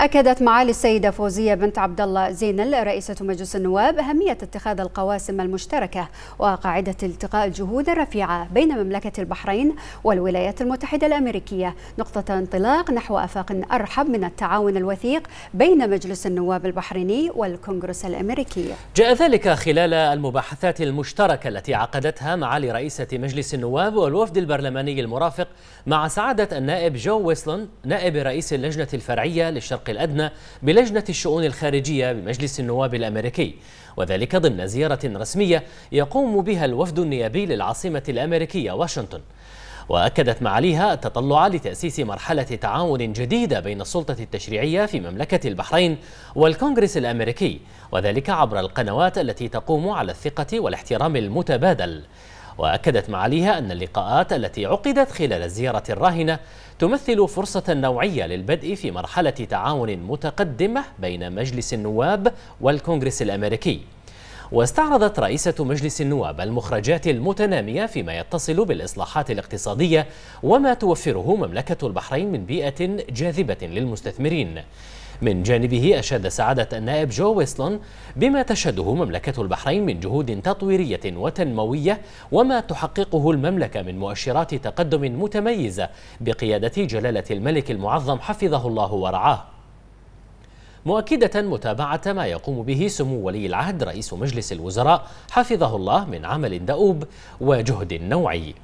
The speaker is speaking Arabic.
أكدت معالي السيدة فوزية بنت عبد الله زينل رئيسة مجلس النواب أهمية اتخاذ القواسم المشتركة وقاعدة التقاء الجهود الرفيعة بين مملكة البحرين والولايات المتحدة الأمريكية نقطة انطلاق نحو آفاق أرحب من التعاون الوثيق بين مجلس النواب البحريني والكونغرس الأمريكي. جاء ذلك خلال المباحثات المشتركة التي عقدتها معالي رئيسة مجلس النواب والوفد البرلماني المرافق مع سعادة النائب جو ويسلون نائب رئيس اللجنة الفرعية للشرق الأدنى بلجنة الشؤون الخارجية بمجلس النواب الأمريكي وذلك ضمن زيارة رسمية يقوم بها الوفد النيابي للعاصمة الأمريكية واشنطن. وأكدت معاليها التطلع لتأسيس مرحلة تعاون جديدة بين السلطة التشريعية في مملكة البحرين والكونغرس الأمريكي وذلك عبر القنوات التي تقوم على الثقة والاحترام المتبادل. وأكدت معاليها أن اللقاءات التي عقدت خلال الزيارة الراهنة تمثل فرصة نوعية للبدء في مرحلة تعاون متقدمة بين مجلس النواب والكونغرس الأمريكي. واستعرضت رئيسة مجلس النواب المخرجات المتنامية فيما يتصل بالإصلاحات الاقتصادية وما توفره مملكة البحرين من بيئة جاذبة للمستثمرين. من جانبه أشاد سعادة النائب جو ويسلون بما تشهده مملكة البحرين من جهود تطويرية وتنموية وما تحققه المملكة من مؤشرات تقدم متميزة بقيادة جلالة الملك المعظم حفظه الله ورعاه. مؤكدة متابعة ما يقوم به سمو ولي العهد رئيس مجلس الوزراء حفظه الله من عمل دؤوب وجهد نوعي.